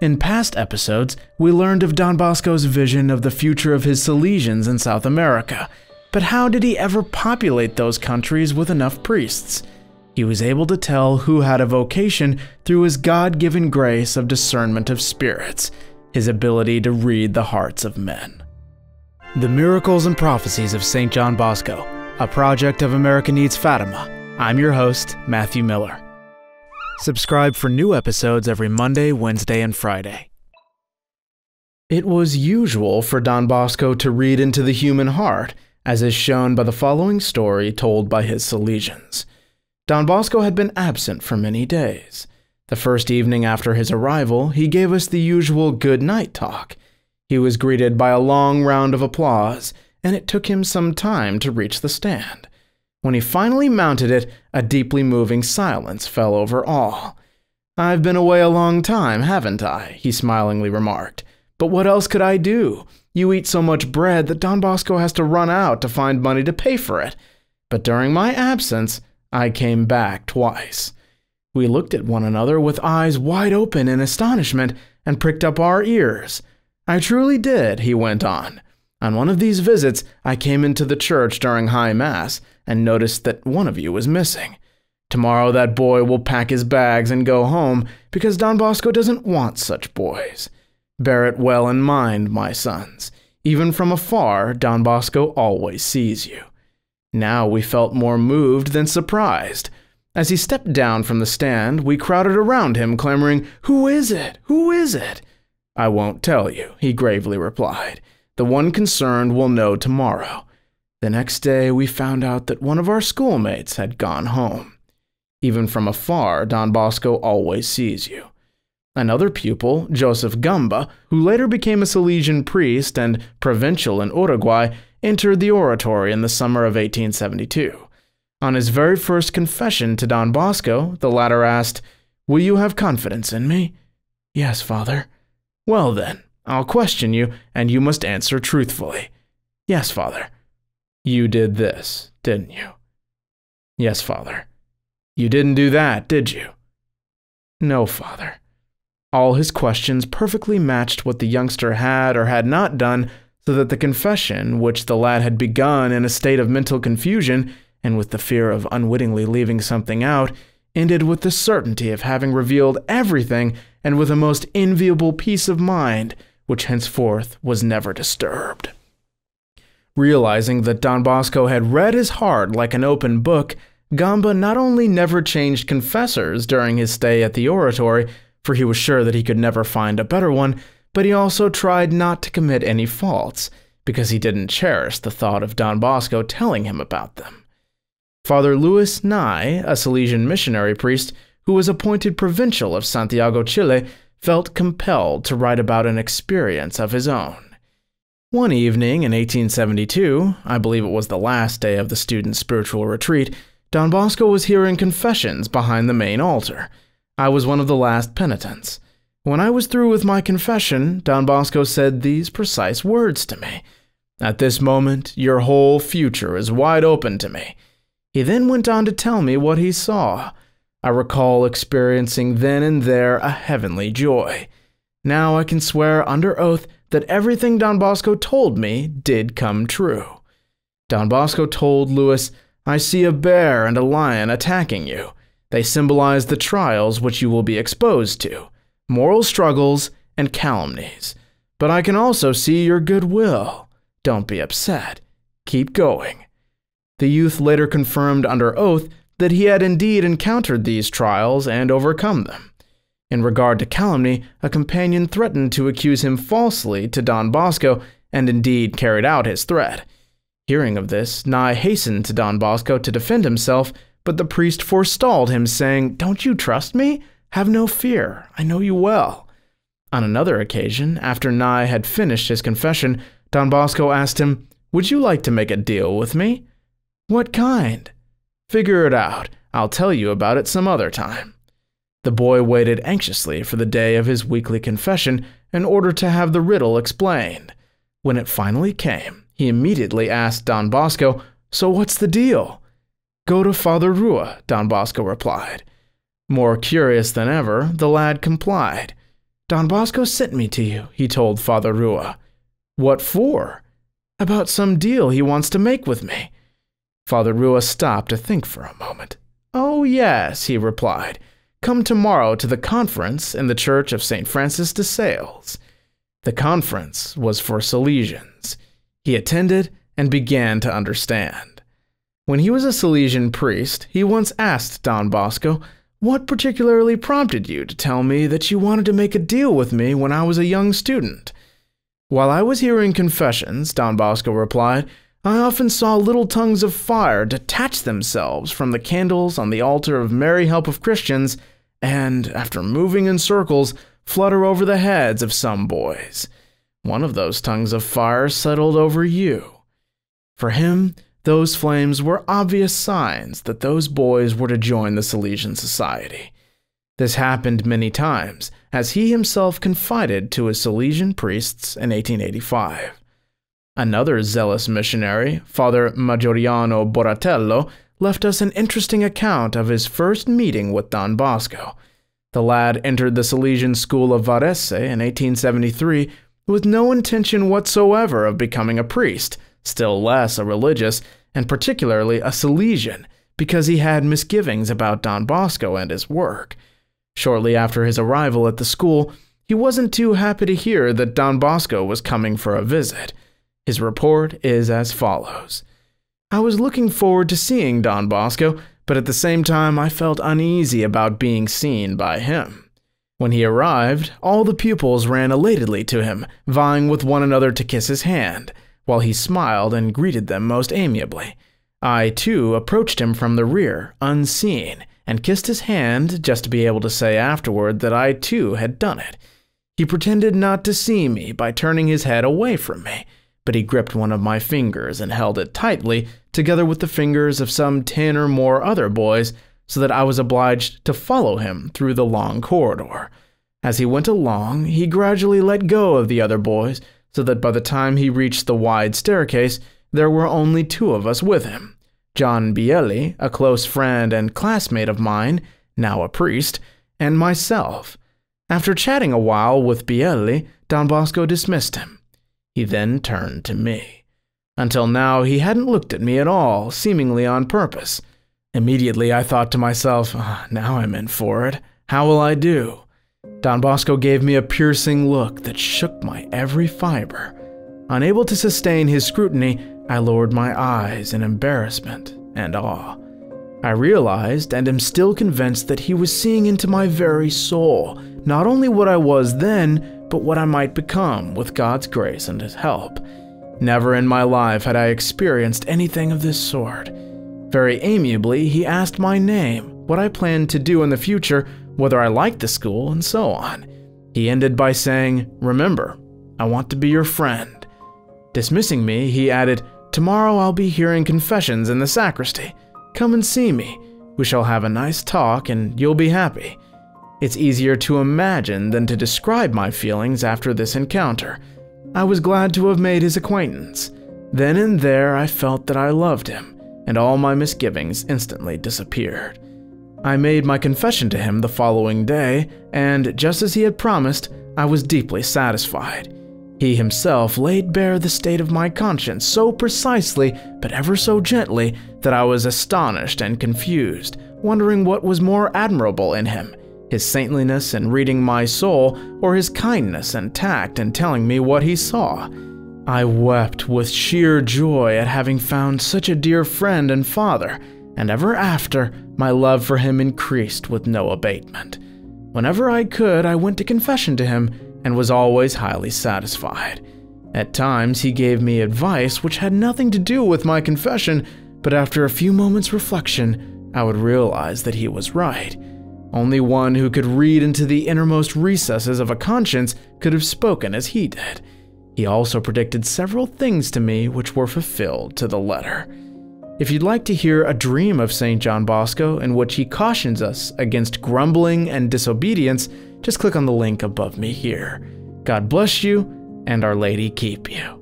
In past episodes, we learned of Don Bosco's vision of the future of his Salesians in South America, but how did he ever populate those countries with enough priests? He was able to tell who had a vocation through his God given grace of discernment of spirits, his ability to read the hearts of men. The Miracles and Prophecies of St. John Bosco, a project of America Needs Fatima. I'm your host, Matthew Miller. Subscribe for new episodes every Monday, Wednesday, and Friday. It was usual for Don Bosco to read into the human heart, as is shown by the following story told by his Salesians. Don Bosco had been absent for many days. The first evening after his arrival, he gave us the usual good night talk. He was greeted by a long round of applause, and it took him some time to reach the stand. When he finally mounted it, a deeply moving silence fell over all. I've been away a long time, haven't I? he smilingly remarked. But what else could I do? You eat so much bread that Don Bosco has to run out to find money to pay for it. But during my absence, I came back twice. We looked at one another with eyes wide open in astonishment and pricked up our ears. I truly did, he went on. On one of these visits, I came into the church during High Mass and noticed that one of you was missing. Tomorrow, that boy will pack his bags and go home because Don Bosco doesn't want such boys. Bear it well in mind, my sons. Even from afar, Don Bosco always sees you. Now we felt more moved than surprised. As he stepped down from the stand, we crowded around him, clamoring, Who is it? Who is it? I won't tell you, he gravely replied. The one concerned will know tomorrow. The next day, we found out that one of our schoolmates had gone home. Even from afar, Don Bosco always sees you. Another pupil, Joseph Gamba, who later became a Salesian priest and provincial in Uruguay, entered the oratory in the summer of 1872. On his very first confession to Don Bosco, the latter asked, Will you have confidence in me? Yes, father. Well then, I'll question you, and you must answer truthfully. Yes, father. You did this, didn't you? Yes, father. You didn't do that, did you? No, father. All his questions perfectly matched what the youngster had or had not done, so that the confession, which the lad had begun in a state of mental confusion, and with the fear of unwittingly leaving something out, ended with the certainty of having revealed everything and with a most enviable peace of mind which henceforth was never disturbed. Realizing that Don Bosco had read his heart like an open book, Gamba not only never changed confessors during his stay at the oratory, for he was sure that he could never find a better one, but he also tried not to commit any faults, because he didn't cherish the thought of Don Bosco telling him about them. Father Louis Nai, a Salesian missionary priest who was appointed provincial of Santiago, Chile, felt compelled to write about an experience of his own. One evening in 1872, I believe it was the last day of the student's spiritual retreat, Don Bosco was hearing confessions behind the main altar. I was one of the last penitents. When I was through with my confession, Don Bosco said these precise words to me At this moment, your whole future is wide open to me. He then went on to tell me what he saw. I recall experiencing then and there a heavenly joy. Now I can swear under oath that everything Don Bosco told me did come true. Don Bosco told Louis, I see a bear and a lion attacking you. They symbolize the trials which you will be exposed to, moral struggles, and calumnies. But I can also see your goodwill. Don't be upset. Keep going. The youth later confirmed under oath that he had indeed encountered these trials and overcome them. In regard to calumny, a companion threatened to accuse him falsely to Don Bosco, and indeed carried out his threat. Hearing of this, Nai hastened to Don Bosco to defend himself, but the priest forestalled him, saying, Don't you trust me? Have no fear, I know you well. On another occasion, after Nai had finished his confession, Don Bosco asked him, Would you like to make a deal with me? What kind? Figure it out. I'll tell you about it some other time. The boy waited anxiously for the day of his weekly confession in order to have the riddle explained. When it finally came, he immediately asked Don Bosco, So what's the deal? Go to Father Rua, Don Bosco replied. More curious than ever, the lad complied. Don Bosco sent me to you, he told Father Rua. What for? About some deal he wants to make with me. Father Rua stopped to think for a moment. Oh, yes, he replied. Come tomorrow to the conference in the church of St. Francis de Sales. The conference was for Salesians. He attended and began to understand. When he was a Salesian priest, he once asked Don Bosco, What particularly prompted you to tell me that you wanted to make a deal with me when I was a young student? While I was hearing confessions, Don Bosco replied, I often saw little tongues of fire detach themselves from the candles on the altar of Mary Help of Christians and, after moving in circles, flutter over the heads of some boys. One of those tongues of fire settled over you. For him, those flames were obvious signs that those boys were to join the Salesian Society. This happened many times, as he himself confided to his Salesian priests in 1885. Another zealous missionary, Father Maggiorino Borgatello, left us an interesting account of his first meeting with Don Bosco. The lad entered the Salesian school of Varazze in 1873 with no intention whatsoever of becoming a priest, still less a religious, and particularly a Salesian, because he had misgivings about Don Bosco and his work. Shortly after his arrival at the school, he wasn't too happy to hear that Don Bosco was coming for a visit. His report is as follows. I was looking forward to seeing Don Bosco, but at the same time I felt uneasy about being seen by him. When he arrived, all the pupils ran elatedly to him, vying with one another to kiss his hand, while he smiled and greeted them most amiably. I, too, approached him from the rear, unseen, and kissed his hand just to be able to say afterward that I, too, had done it. He pretended not to see me by turning his head away from me, but he gripped one of my fingers and held it tightly, together with the fingers of some ten or more other boys, so that I was obliged to follow him through the long corridor. As he went along, he gradually let go of the other boys, so that by the time he reached the wide staircase, there were only two of us with him. John Bielli, a close friend and classmate of mine, now a priest, and myself. After chatting a while with Bielli, Don Bosco dismissed him. He then turned to me. Until now, he hadn't looked at me at all, seemingly on purpose. Immediately, I thought to myself, oh, now I'm in for it. How will I do? Don Bosco gave me a piercing look that shook my every fiber. Unable to sustain his scrutiny, I lowered my eyes in embarrassment and awe. I realized and am still convinced that he was seeing into my very soul, not only what I was then, but what I might become with God's grace and His help. Never in my life had I experienced anything of this sort. Very amiably, he asked my name, what I planned to do in the future, whether I liked the school, and so on. He ended by saying, Remember, I want to be your friend. Dismissing me, he added, Tomorrow I'll be hearing confessions in the sacristy. Come and see me. We shall have a nice talk and you'll be happy. It's easier to imagine than to describe my feelings after this encounter. I was glad to have made his acquaintance. Then and there I felt that I loved him, and all my misgivings instantly disappeared. I made my confession to him the following day, and just as he had promised, I was deeply satisfied. He himself laid bare the state of my conscience so precisely, but ever so gently, that I was astonished and confused, wondering what was more admirable in him his saintliness in reading my soul, or his kindness and tact in telling me what he saw. I wept with sheer joy at having found such a dear friend and father, and ever after, my love for him increased with no abatement. Whenever I could, I went to confession to him, and was always highly satisfied. At times, he gave me advice which had nothing to do with my confession, but after a few moments' reflection, I would realize that he was right. Only one who could read into the innermost recesses of a conscience could have spoken as he did. He also predicted several things to me which were fulfilled to the letter. If you'd like to hear a dream of St. John Bosco in which he cautions us against grumbling and disobedience, just click on the link above me here. God bless you, and Our Lady keep you.